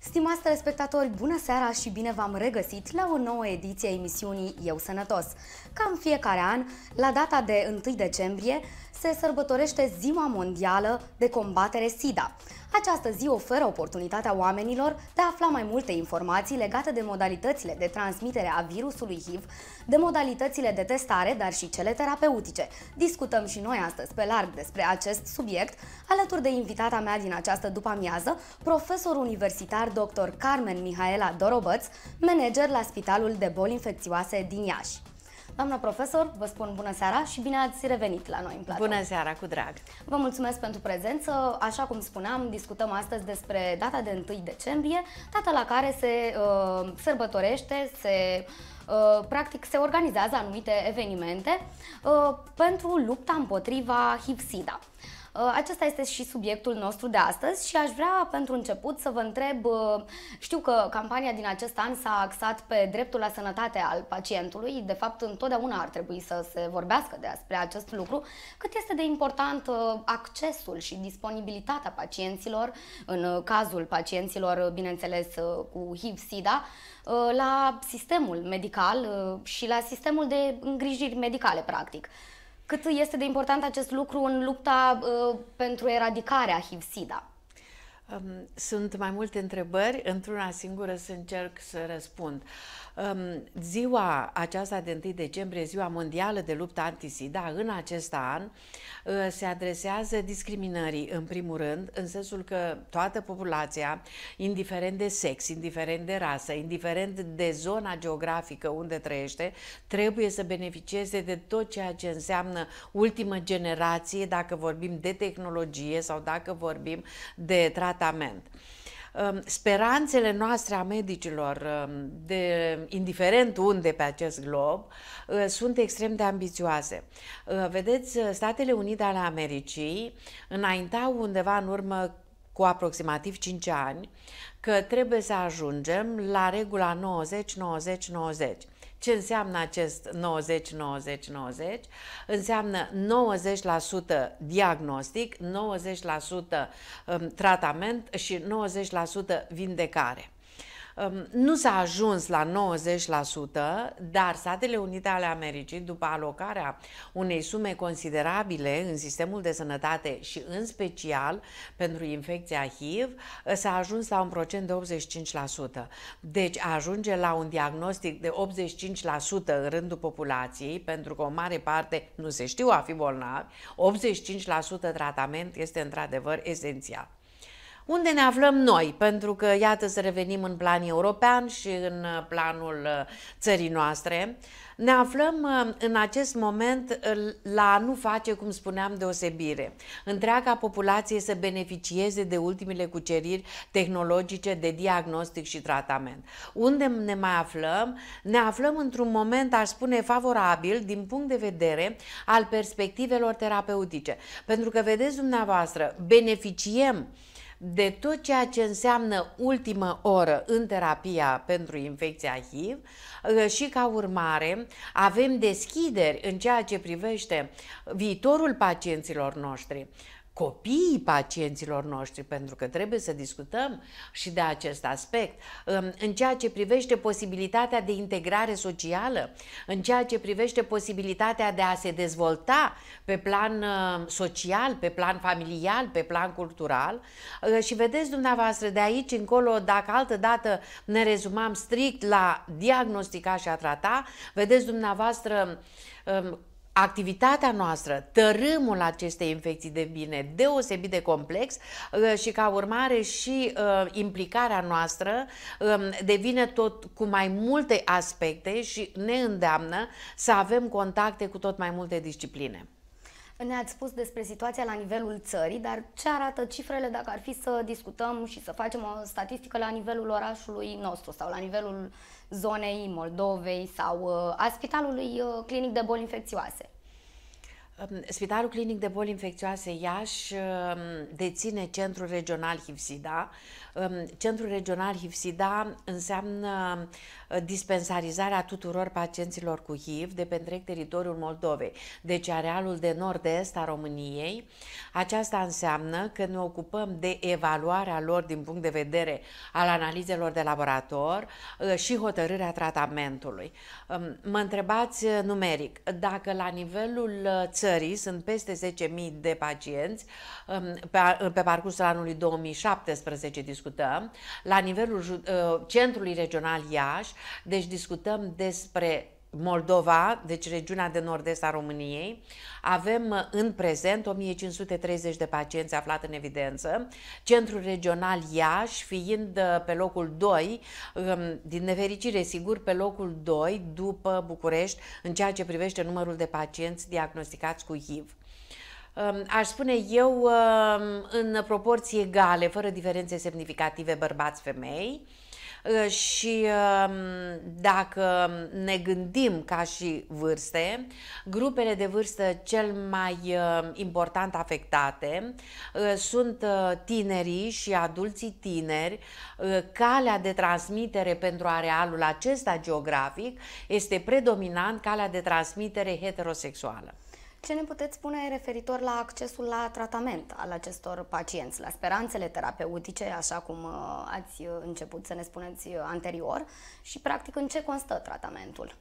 Stimați telespectatori, bună seara și bine v-am regăsit la o nouă ediție a emisiunii Eu Sănătos. Ca în fiecare an, la data de 1 decembrie, se sărbătorește Ziua Mondială de Combatere SIDA. Această zi oferă oportunitatea oamenilor de a afla mai multe informații legate de modalitățile de transmitere a virusului HIV, de modalitățile de testare, dar și cele terapeutice. Discutăm și noi astăzi pe larg despre acest subiect, alături de invitata mea din această după-amiază, profesor universitar dr. Carmen Mihaela Dorobăț, manager la Spitalul de Boli Infecțioase din Iași. Doamna profesor, vă spun bună seara și bine ați revenit la noi în platou. Bună seara, cu drag! Vă mulțumesc pentru prezență. Așa cum spuneam, discutăm astăzi despre data de 1 decembrie, data la care se uh, sărbătorește, se uh, practic se organizează anumite evenimente uh, pentru lupta împotriva HIV-SIDA. Uh, acesta este și subiectul nostru de astăzi și aș vrea pentru început să vă întreb, uh, știu că campania din acest an s-a axat pe dreptul la sănătate al pacientului, de fapt întotdeauna ar trebui să se vorbească despre acest lucru, cât este de important uh, accesul și disponibilitatea pacienților, în cazul pacienților, bineînțeles, cu HIV-SIDA, la sistemul medical și la sistemul de îngrijiri medicale, practic. Cât este de important acest lucru în lupta uh, pentru eradicarea HIV-SIDA? Sunt mai multe întrebări, într-una singură să încerc să răspund. Ziua aceasta de 1 decembrie, Ziua Mondială de Luptă Antisida, în acest an uh, se adresează discriminării, în primul rând, în sensul că toată populația, indiferent de sex, indiferent de rasă, indiferent de zona geografică unde trăiește, trebuie să beneficieze de tot ceea ce înseamnă ultimă generație, dacă vorbim de tehnologie sau dacă vorbim de tratament. Um, speranțele noastre a medicilor, um, de, indiferent unde pe acest glob, uh, sunt extrem de ambițioase. Uh, vedeți, Statele Unite ale Americii înaintau undeva în urmă cu aproximativ 5 ani că trebuie să ajungem la regula 90-90-90. Ce înseamnă acest 90-90-90? Înseamnă 90% diagnostic, 90% um, tratament și 90% vindecare. Nu s-a ajuns la 90%, dar Statele Unite ale Americii, după alocarea unei sume considerabile în sistemul de sănătate și în special pentru infecția HIV, s-a ajuns la un procent de 85%. Deci a ajunge la un diagnostic de 85% în rândul populației, pentru că o mare parte nu se știu a fi bolnavi, 85% tratament este într-adevăr esențial. Unde ne aflăm noi? Pentru că, iată, să revenim în plan european și în uh, planul uh, țării noastre, ne aflăm uh, în acest moment la a nu face, cum spuneam, deosebire. Întreaga populație să beneficieze de ultimele cuceriri tehnologice de diagnostic și tratament. Unde ne mai aflăm? Ne aflăm într-un moment, aș spune, favorabil din punct de vedere al perspectivelor terapeutice. Pentru că, vedeți dumneavoastră, beneficiem de tot ceea ce înseamnă ultimă oră în terapia pentru infecția HIV uh, și ca urmare avem deschideri în ceea ce privește viitorul pacienților noștri copiii pacienților noștri, pentru că trebuie să discutăm și de acest aspect, în ceea ce privește posibilitatea de integrare socială, în ceea ce privește posibilitatea de a se dezvolta pe plan uh, social, pe plan familial, pe plan cultural. Uh, și vedeți dumneavoastră, de aici încolo, dacă altă dată ne rezumam strict la diagnostica și a trata, vedeți dumneavoastră um, activitatea noastră, tărâmul acestei infecții devine deosebit de complex uh, și ca urmare și uh, implicarea noastră um, devine tot cu mai multe aspecte și ne îndeamnă să avem contacte cu tot mai multe discipline. Ne-ați spus despre situația la nivelul țării, dar ce arată cifrele dacă ar fi să discutăm și să facem o statistică la nivelul orașului nostru sau la nivelul zonei Moldovei sau uh, a Spitalului uh, Clinic de Boli Infecțioase? Spitalul Clinic de Boli Infecțioase Iași deține Centrul Regional HIVSIDA. Centrul Regional HIVSIDA înseamnă dispensarizarea tuturor pacienților cu HIV de pe întreg teritoriul Moldovei, deci arealul de nord-est a României. Aceasta înseamnă că ne ocupăm de evaluarea lor din punct de vedere al analizelor de laborator și hotărârea tratamentului. Mă întrebați numeric, dacă la nivelul țării țării sunt peste 10.000 de pacienți, um, pe, pe parcursul anului 2017 discutăm, la nivelul uh, centrului regional Iași, deci discutăm despre Moldova, deci regiunea de nord-est a României, avem uh, în prezent 1530 de pacienți aflați în evidență, centrul regional Iași fiind uh, pe locul 2, um, din nefericire sigur pe locul 2 după București în ceea ce privește numărul de pacienți diagnosticați cu HIV. Um, aș spune eu, um, în proporții egale, fără diferențe semnificative bărbați-femei. Uh, și um, dacă ne gândim ca și vârste, grupele de vârstă cel mai uh, important afectate uh, sunt tinerii și adulții tineri. Calea de transmitere pentru arealul acesta geografic este predominant calea de transmitere heterosexuală. Ce ne puteți spune referitor la accesul la tratament al acestor pacienți, la speranțele terapeutice, așa cum uh, ați uh, început să ne spuneți uh, anterior, și practic în ce constă tratamentul?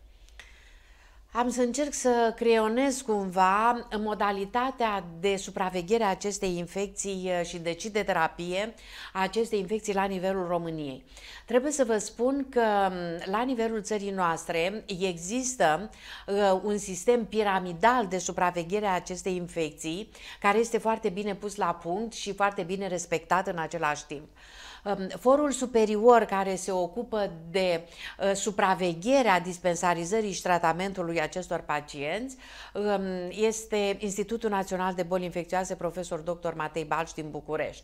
Am să încerc să creionez cumva modalitatea de supraveghere a acestei infecții uh, și de terapie a acestei infecții la nivelul României. Trebuie să vă spun că um, la nivelul țării noastre există uh, un sistem piramidal de supraveghere a acestei infecții care este foarte bine pus la punct și foarte bine respectat în același timp. Um, forul superior care se ocupă de uh, supravegherea dispensarizării și tratamentului acestor pacienți um, este Institutul Național de Boli Infecțioase, profesor dr. Matei Balci din București.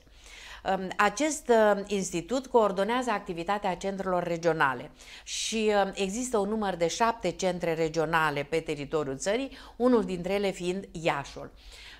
Um, acest uh, institut coordonează activitatea centrelor regionale și există un număr de șapte centre regionale pe teritoriul țării, unul dintre ele fiind Iașul.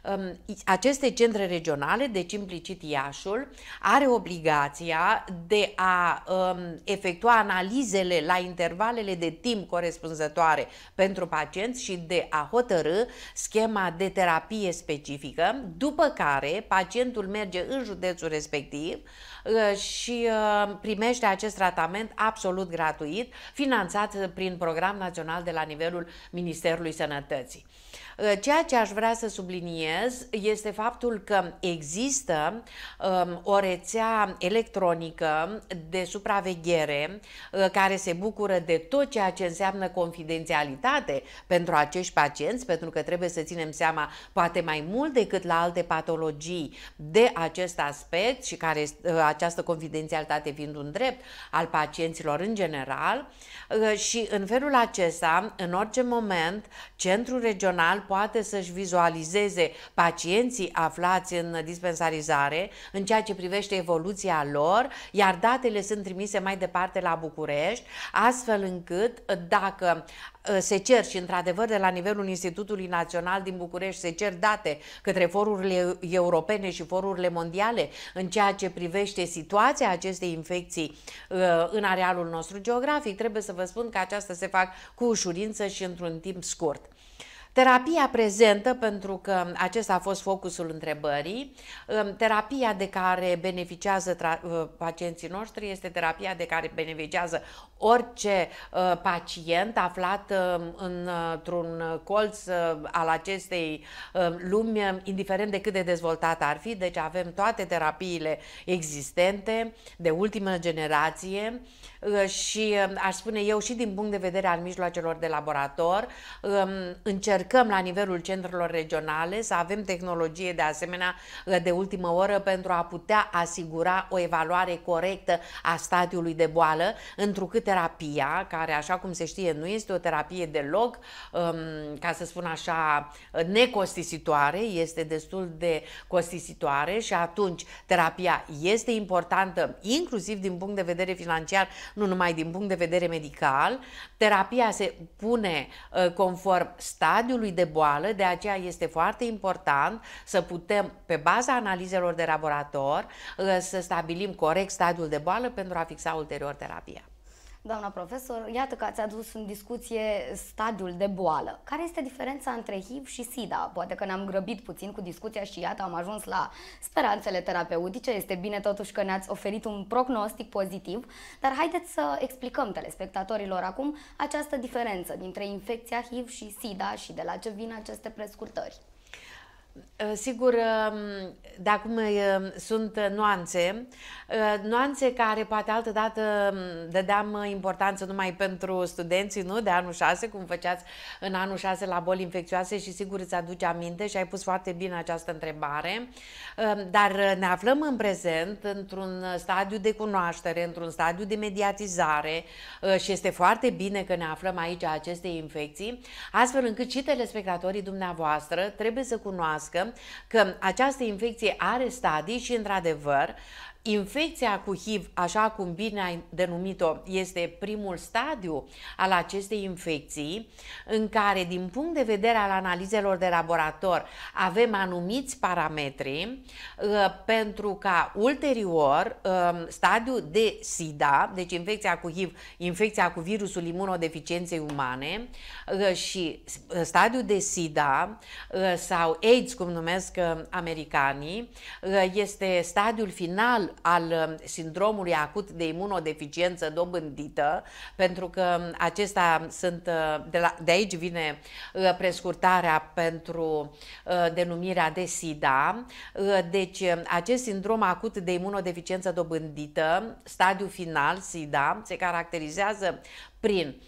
Um, aceste centre regionale, deci implicit Iașul, are obligația de a um, efectua analizele la intervalele de timp corespunzătoare pentru pacienți și de a hotărâ schema de terapie specifică, după care pacientul merge în județul respectiv uh, și uh, primește acest tratament absolut gratuit, finanțat prin program național de la nivelul Ministerului Sănătății. Uh, ceea ce aș vrea să subliniez este faptul că există um, o rețea electronică de supraveghere uh, care se bucură de tot ceea ce înseamnă confidențialitate pentru acești pacienți, pentru că trebuie să ținem seama poate mai mult decât la alte patologii de acest aspect și care uh, această confidențialitate fiind un drept al pacienților în general. Și în felul acesta, în orice moment, centrul regional poate să-și vizualizeze pacienții aflați în dispensarizare în ceea ce privește evoluția lor, iar datele sunt trimise mai departe la București, astfel încât dacă uh, se cer și într-adevăr de la nivelul Institutului Național din București se cer date către forurile europene și forurile mondiale în ceea ce privește situația acestei infecții uh, în arealul nostru geografic, trebuie să vă spun că aceasta se fac cu ușurință și într-un timp scurt. Terapia prezentă, pentru că acesta a fost focusul întrebării, um, terapia de care beneficiază uh, pacienții noștri este terapia de care beneficiază orice uh, pacient aflat um, într-un colț uh, al acestei um, lumi, indiferent de cât de dezvoltat ar fi. Deci avem toate terapiile existente de ultimă generație și aș spune eu și din punct de vedere al mijloacelor de laborator încercăm încercăm la nivelul centrelor regionale să avem tehnologie de asemenea de ultimă oră pentru a putea asigura o evaluare corectă a stadiului de boală, întrucât terapia, care așa cum se știe nu este o terapie deloc, um, ca să spun așa, necostisitoare, este destul de costisitoare și atunci terapia este importantă, inclusiv din punct de vedere financiar, nu numai din punct de vedere medical. Terapia se pune uh, conform stadiului de boală, de aceea este foarte important să putem, pe baza analizelor de laborator, uh, să stabilim corect stadiul de boală pentru a fixa ulterior terapia. Doamna profesor, iată că ați adus în discuție stadiul de boală. Care este diferența între HIV și SIDA? Poate că ne-am grăbit puțin cu discuția și iată am ajuns la speranțele terapeutice. Este bine totuși că ne-ați oferit un prognostic pozitiv, dar haideți să explicăm telespectatorilor acum această diferență dintre infecția HIV și SIDA și de la ce vin aceste prescurtări. Ă, sigur, ă, de acum ă, sunt nuanțe, nuanțe care poate altă dată dădeam importanță numai pentru studenții, nu? De anul 6, cum făceați în anul 6 la boli infecțioase și sigur îți aduce aminte și ai pus foarte bine această întrebare. Dar ne aflăm în prezent într-un stadiu de cunoaștere, într-un stadiu de mediatizare și este foarte bine că ne aflăm aici aceste infecții, astfel încât și telespectatorii dumneavoastră trebuie să cunoască cunoască că această infecție are stadii și, într-adevăr, Infecția cu HIV, așa cum bine ai denumit-o, este primul stadiu al acestei infecții în care, din punct de vedere al analizelor de laborator, avem anumiți parametri uh, pentru ca ulterior uh, stadiul de SIDA, deci infecția cu HIV, infecția cu virusul imunodeficienței umane uh, și uh, stadiul de SIDA uh, sau AIDS, cum numesc uh, americanii, uh, este stadiul final al um, sindromului acut de imunodeficiență dobândită, pentru că um, acesta sunt, uh, de, la, de aici vine uh, prescurtarea pentru uh, denumirea de SIDA. Deci um, acest sindrom acut de imunodeficiență dobândită, stadiul final, SIDA, se caracterizează prin,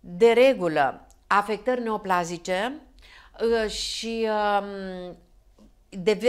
de regulă, afectări neoplazice și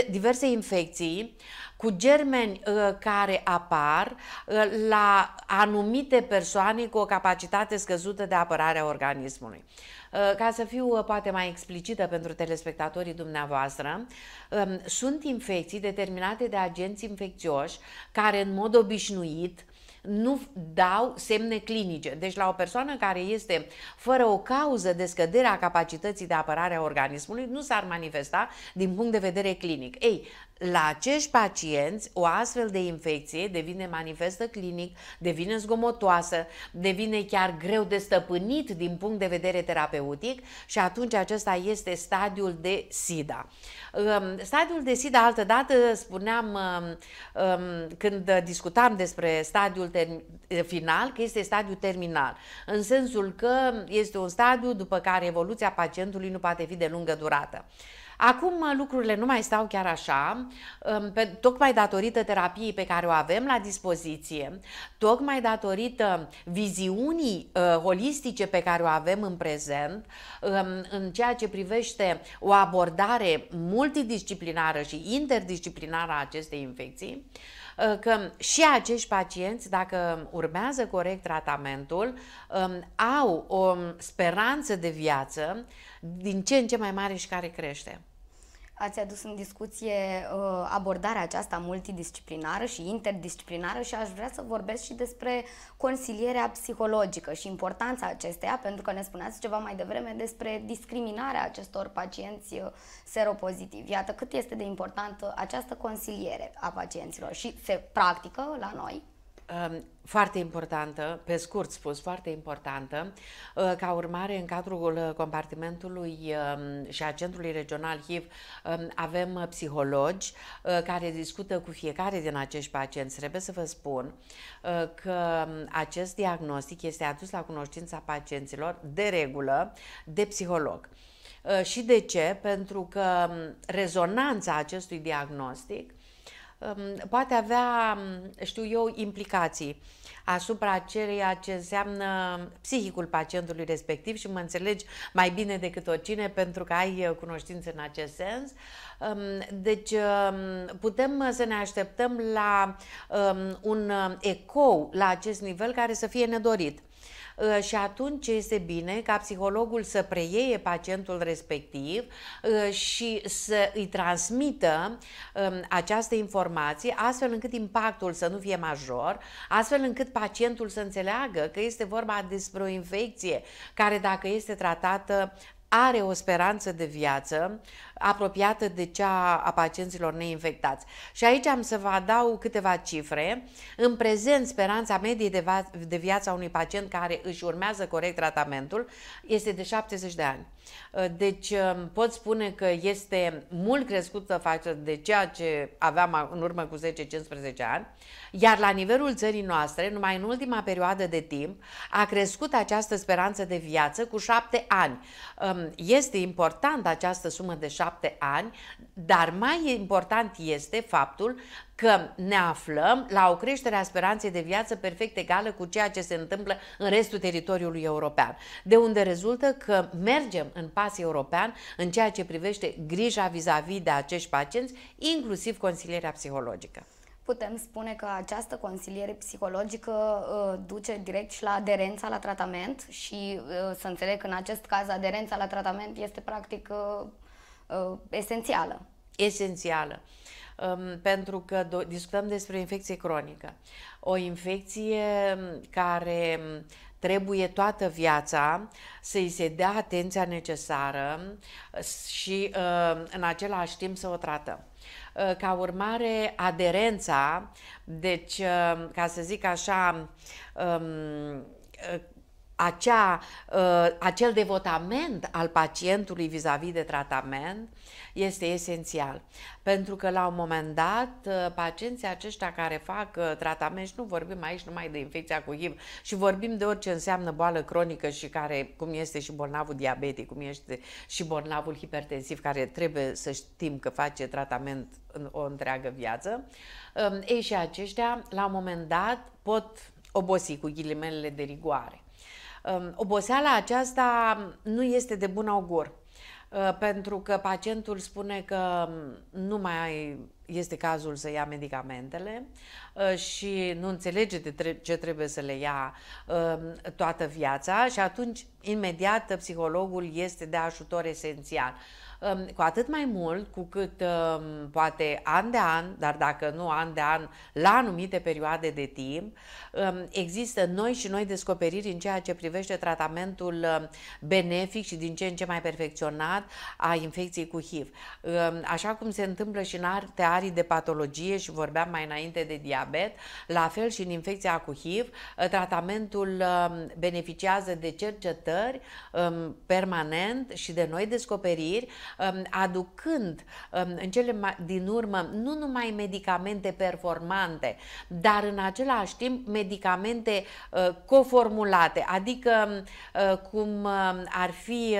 diverse infecții cu germeni uh, care apar uh, la anumite persoane cu o capacitate scăzută de apărare a organismului. Uh, ca să fiu uh, poate mai explicită pentru telespectatorii dumneavoastră, um, sunt infecții determinate de agenți infecțioși care în mod obișnuit nu dau semne clinice. Deci la o persoană care este fără o cauză de scădere a capacității de apărare a organismului, nu s-ar manifesta din punct de vedere clinic. Ei, la acești pacienți, o astfel de infecție devine manifestă clinic, devine zgomotoasă, devine chiar greu de stăpânit din punct de vedere terapeutic și atunci acesta este stadiul de SIDA. Stadiul de SIDA, altă dată, spuneam când discutam despre stadiul final, că este stadiul terminal, în sensul că este un stadiu după care evoluția pacientului nu poate fi de lungă durată. Acum uh, lucrurile nu mai stau chiar așa, um, pe, tocmai datorită terapiei pe care o avem la dispoziție, tocmai datorită viziunii uh, holistice pe care o avem în prezent, um, în ceea ce privește o abordare multidisciplinară și interdisciplinară a acestei infecții, uh, că și acești pacienți, dacă urmează corect tratamentul, um, au o speranță de viață din ce în ce mai mare și care crește ați adus în discuție uh, abordarea aceasta multidisciplinară și interdisciplinară și aș vrea să vorbesc și despre consilierea psihologică și importanța acesteia, pentru că ne spuneați ceva mai devreme despre discriminarea acestor pacienți uh, seropozitivi. Iată cât este de importantă această consiliere a pacienților și se practică la noi foarte importantă, pe scurt spus, foarte importantă. Uh, ca urmare, în cadrul compartimentului um, și a Centrului Regional HIV um, avem psihologi uh, care discută cu fiecare din acești pacienți. Trebuie să vă spun uh, că um, acest diagnostic este adus la cunoștința pacienților de regulă de psiholog. Și de ce? Pentru că rezonanța acestui diagnostic poate avea, știu eu, implicații asupra ceea ce înseamnă psihicul pacientului respectiv și mă înțelegi mai bine decât oricine pentru că ai uh, cunoștințe în acest sens. Deci putem să ne așteptăm la un ecou la acest nivel care să fie nedorit. Uh, și atunci este bine ca psihologul să preie pacientul respectiv uh, și să îi transmită um, această informație astfel încât impactul să nu fie major, astfel încât pacientul să înțeleagă că este vorba despre o infecție care dacă este tratată are o speranță de viață apropiată de cea a pacienților neinfectați. Și aici am să vă adaug câteva cifre. În prezent, speranța medie de, de viață a unui pacient care își urmează corect tratamentul este de 70 de ani. Uh, deci um, pot spune că este mult crescută față de ceea ce aveam în urmă cu 10-15 ani, iar la nivelul țării noastre, numai în ultima perioadă de timp, a crescut această speranță de viață cu 7 ani. Um, este important această sumă de 7 ani, dar mai important este faptul că ne aflăm la o creștere a speranței de viață perfect egală cu ceea ce se întâmplă în restul teritoriului european. De unde rezultă că mergem în pas european în ceea ce privește grija vis-a-vis -vis de acești pacienți, inclusiv consilierea psihologică. Putem spune că această consiliere psihologică uh, duce direct și la aderența la tratament și uh, să înțeleg că în acest caz aderența la tratament este practic uh, uh, esențială. Esențială. Um, pentru că discutăm despre o infecție cronică. O infecție care trebuie toată viața să-i se dea atenția necesară și uh, în același timp să o tratăm. Uh, ca urmare, aderența, deci, uh, ca să zic așa, um, acea, acel devotament al pacientului vis-a-vis -vis de tratament este esențial. Pentru că la un moment dat, uh, pacienții aceștia care fac uh, tratament, și nu vorbim aici numai de infecția cu HIV, și vorbim de orice înseamnă boală cronică și care, cum este și bolnavul diabetic, cum este și bolnavul hipertensiv, care trebuie să știm că face tratament în o întreagă viață, um, ei și aceștia, la un moment dat, pot obosi cu ghilimelele de rigoare. Um, oboseala aceasta nu este de bun augur Uh, pentru că pacientul spune că mm, nu mai este cazul să ia medicamentele uh, și nu înțelege de ce trebuie să le ia uh, toată viața și atunci imediat psihologul este de ajutor esențial. Um, cu atât mai mult cu cât um, poate an de an, dar dacă nu an de an, la anumite perioade de timp, um, există noi și noi descoperiri în ceea ce privește tratamentul benefic și din ce în ce mai perfecționat a infecției cu HIV. Așa cum se întâmplă și în alte arii de patologie și vorbeam mai înainte de diabet, la fel și în infecția cu HIV, uh, tratamentul beneficiază de cercetări permanent și de noi descoperiri Um, aducând um, în cele din urmă nu numai medicamente performante, dar în același timp medicamente uh, coformulate, adică uh, cum ar fi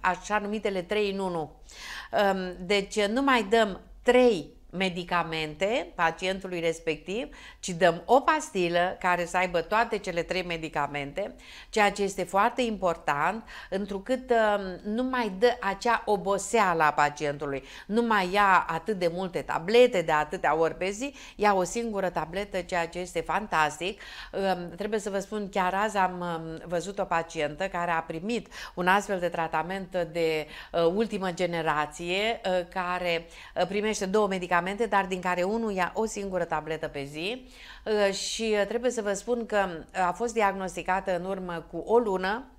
așa numitele 3 în 1. Um, deci nu mai dăm 3 medicamente pacientului respectiv, ci dăm o pastilă care să aibă toate cele trei medicamente, ceea ce este foarte important, întrucât uh, nu mai dă acea oboseală a pacientului, nu mai ia atât de multe tablete de atâtea ori pe zi, ia o singură tabletă, ceea ce este fantastic. Uh, trebuie să vă spun, chiar azi am uh, văzut o pacientă care a primit un astfel de tratament de ultimă generație, care primește două medicamente medicamente, dar din care unul ia o singură tabletă pe zi. Uh, și uh, trebuie să vă spun că a fost diagnosticată în urmă cu o lună. Uh,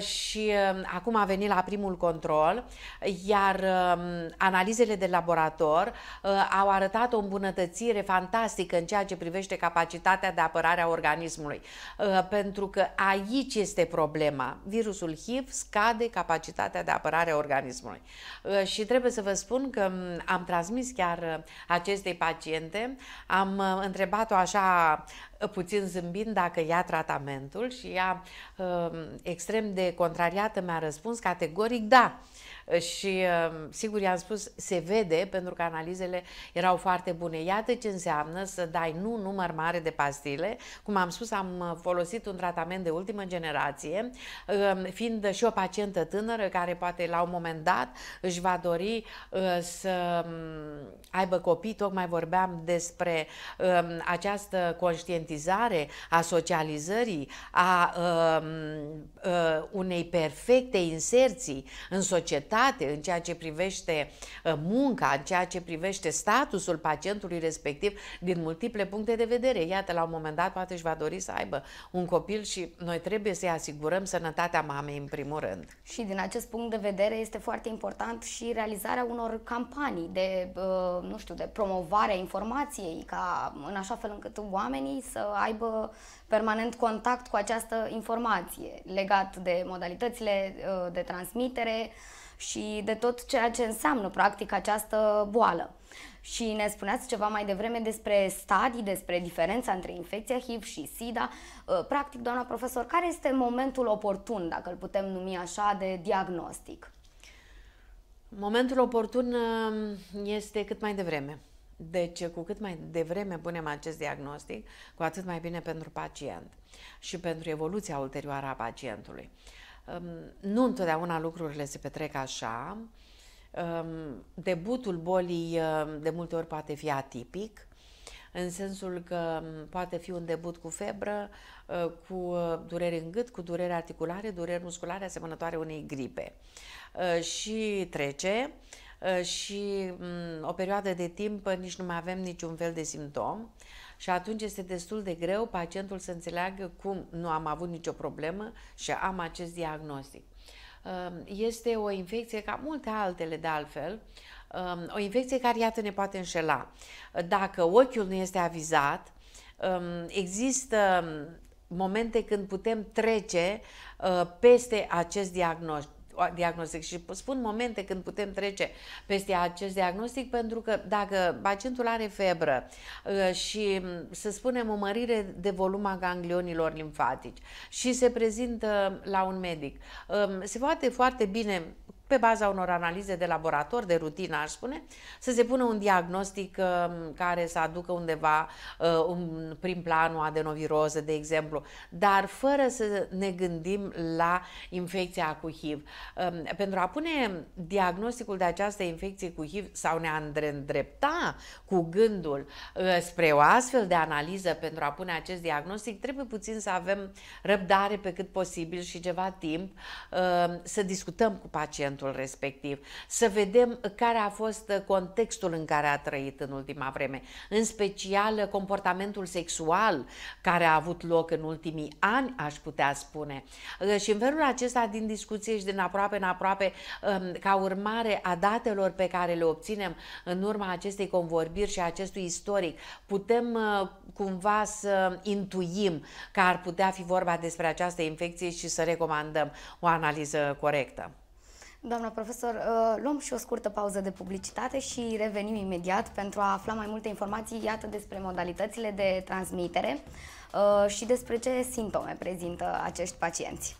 și um, acum a venit la primul control, iar um, analizele de laborator uh, au arătat o îmbunătățire fantastică în ceea ce privește capacitatea de apărare a organismului, uh, pentru că aici este problema. Virusul HIV scade capacitatea de apărare a organismului. Și trebuie să vă spun că um, am transmis chiar acestei paciente, am întrebat-o așa puțin zâmbind dacă ia tratamentul și ea uh, extrem de contrariată mi-a răspuns categoric da și um, sigur i-am spus, se vede pentru că analizele erau foarte bune. Iată ce înseamnă să dai nu număr mare de pastile. Cum am spus, am folosit un tratament de ultimă generație, um, fiind și o pacientă tânără care poate la un moment dat își va dori uh, să um, aibă copii. Tocmai vorbeam despre această conștientizare conștientizare, a socializării, a uh, uh, unei perfecte inserții în societate, în ceea ce privește uh, munca, în ceea ce privește statusul pacientului respectiv, din multiple puncte de vedere. Iată, la un moment dat poate își va dori să aibă un copil și noi trebuie să-i asigurăm sănătatea mamei în primul rând. Și din acest punct de vedere este foarte important și realizarea unor campanii de, uh, nu știu, de promovare a informației, ca în așa fel încât oamenii să aibă permanent contact cu această informație legat de modalitățile uh, de transmitere și de tot ceea ce înseamnă practic această boală. Și ne spuneați ceva mai devreme despre stadii, despre diferența între infecția HIV și SIDA. Uh, practic, doamna profesor, care este momentul oportun, dacă îl putem numi așa, de diagnostic? Momentul oportun uh, este cât mai devreme. Deci, cu cât mai devreme punem acest diagnostic, cu atât mai bine pentru pacient și pentru evoluția ulterioară a pacientului. Um, nu întotdeauna lucrurile se petrec așa. Um, debutul bolii um, de multe ori poate fi atipic, în sensul că poate fi un debut cu febră, uh, cu uh, dureri în gât, cu dureri articulare, dureri musculare asemănătoare unei gripe. Uh, și trece și o perioadă de timp nici nu mai avem niciun fel de simptom și atunci este destul de greu pacientul să înțeleagă cum nu am avut nicio problemă și am acest diagnostic. Este o infecție ca multe altele de altfel, Um, o infecție care, iată, ne poate înșela. Dacă ochiul nu este avizat, um, există momente când putem trece uh, peste acest diagnostic diagnostic. Și spun momente când putem trece peste acest diagnostic pentru că dacă pacientul are febră uh, și să spunem o mărire de volum a ganglionilor limfatici și se prezintă la un medic, um, se poate foarte bine pe baza unor analize de laborator, de rutină, aș spune, să se pună un diagnostic uh, care să aducă undeva uh, un prim plan, o adenoviroză, de exemplu, dar fără să ne gândim la infecția cu HIV. Uh, pentru a pune diagnosticul de această infecție cu HIV sau ne îndrepta cu gândul uh, spre o astfel de analiză pentru a pune acest diagnostic, trebuie puțin să avem răbdare pe cât posibil și ceva timp uh, să discutăm cu pacientul momentul respectiv, să vedem care a fost contextul în care a trăit în ultima vreme, în special comportamentul sexual care a avut loc în ultimii ani, aș putea spune. Și în felul acesta, din discuție și din aproape în aproape, um, ca urmare a datelor pe care le obținem în urma acestei convorbiri și acestui istoric, putem uh, cumva să intuim că ar putea fi vorba despre această infecție și să recomandăm o analiză corectă. Doamna profesor, uh, luăm și o scurtă pauză de publicitate și revenim imediat pentru a afla mai multe informații, iată, despre modalitățile de transmitere uh, și despre ce simptome prezintă acești pacienți.